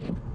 you.